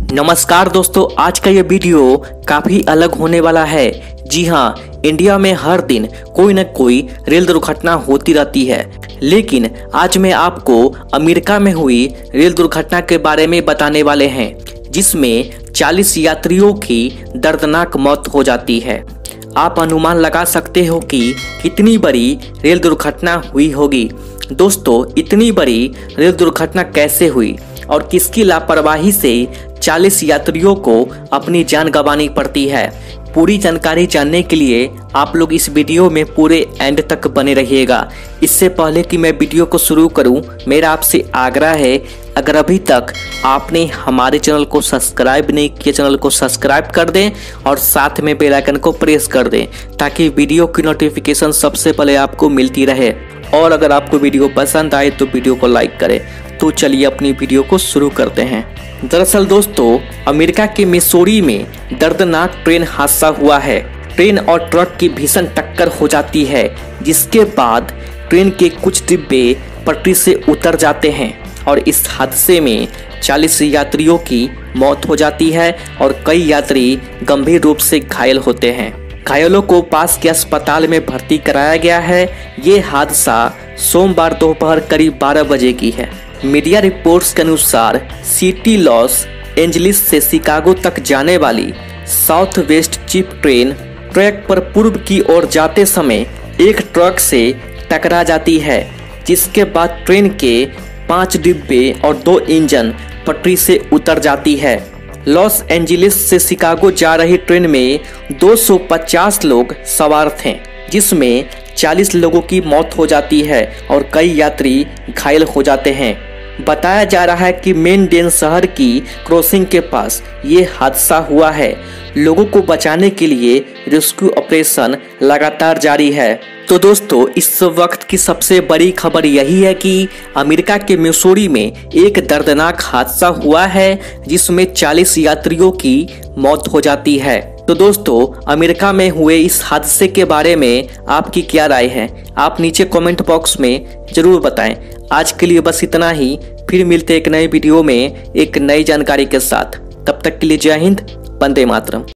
नमस्कार दोस्तों, आज का ये वीडियो काफ़ी अलग होने वाला है। जी हाँ इंडिया में हर दिन कोई न कोई रेल दुर्घटना होती रहती है। लेकिन आज मैं आपको अमेरिका में हुई रेल दुर्घटना के बारे में बताने वाले हैं, जिसमें 40 यात्रियों की दर्दनाक मौत हो जाती है। आप अनुमान लगा सकते हो कि कितनी बड़ी रेल दुर्घटना हुई होगी। दोस्तों, इतनी बड़ी रेल दुर्घटना कैसे हुई और किसकी लापरवाही से 40 यात्रियों को अपनी जान गंवानी पड़ती है। पूरी जानकारी जानने के लिए आप लोग इस वीडियो में पूरे एंड तक बने रहिएगा। इससे पहले कि मैं वीडियो को शुरू करूँ, मेरा आपसे आग्रह है, अगर अभी तक आपने हमारे चैनल को सब्सक्राइब नहीं किया, चैनल को सब्सक्राइब कर दें और साथ में बेल आइकन को प्रेस कर दें, ताकि वीडियो की नोटिफिकेशन सबसे पहले आपको मिलती रहे। और अगर आपको वीडियो पसंद आए तो वीडियो को लाइक करें। तो चलिए अपनी वीडियो को शुरू करते हैं। दरअसल दोस्तों, अमेरिका के मिसोरी में दर्दनाक ट्रेन हादसा हुआ है। ट्रेन और ट्रक की भीषण टक्कर हो जाती है, जिसके बाद ट्रेन के कुछ डिब्बे पटरी से उतर जाते हैं और इस हादसे में 40 यात्रियों की मौत हो जाती है और कई यात्री गंभीर रूप से घायल होते हैं। घायलों को पास के अस्पताल में भर्ती कराया गया है। ये हादसा सोमवार दोपहर करीब 12 बजे की है। मीडिया रिपोर्ट्स के अनुसार सिटी लॉस एंजलिस से शिकागो तक जाने वाली south west chief train track पर पूर्व की ओर जाते समय एक ट्रक से टकरा जाती है, जिसके बाद ट्रेन के पाँच डिब्बे और दो इंजन पटरी से उतर जाती है। लॉस एंजलिस से शिकागो जा रही ट्रेन में 250 लोग सवार थे, जिसमें 40 लोगों की मौत हो जाती है और कई यात्री घायल हो जाते हैं। बताया जा रहा है कि मेन डेन शहर की क्रॉसिंग के पास ये हादसा हुआ है। लोगों को बचाने के लिए रेस्क्यू ऑपरेशन लगातार जारी है। तो दोस्तों, इस वक्त की सबसे बड़ी खबर यही है कि अमेरिका के मिसोरी में एक दर्दनाक हादसा हुआ है, जिसमें 40 यात्रियों की मौत हो जाती है। तो दोस्तों, अमेरिका में हुए इस हादसे के बारे में आपकी क्या राय है? आप नीचे कमेंट बॉक्स में ज़रूर बताएँ। आज के लिए बस इतना ही। फिर मिलते एक नए वीडियो में एक नई जानकारी के साथ। तब तक के लिए जय हिंद बंदे मातरम।